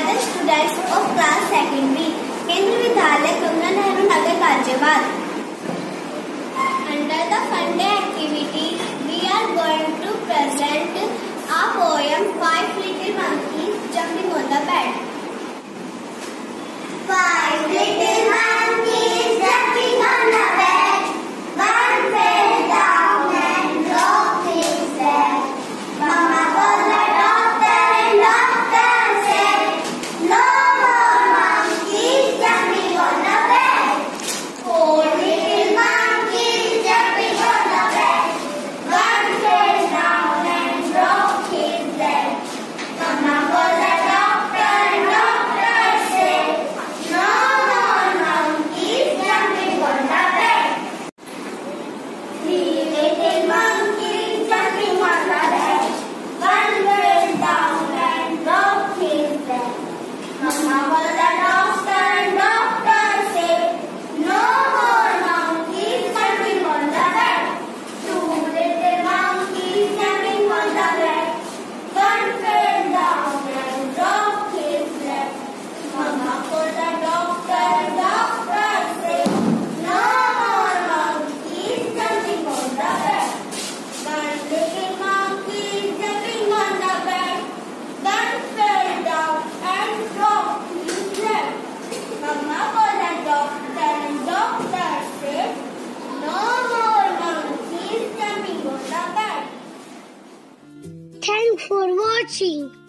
Gather students of class secondary Kendriya Vidyalaya Kamala you for watching.